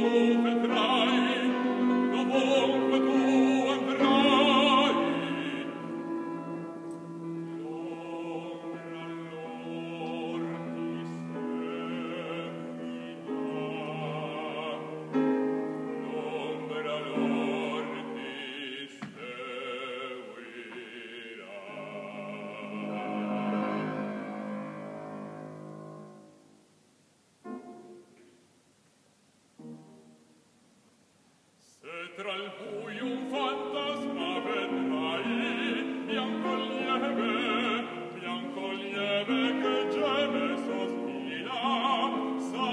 You.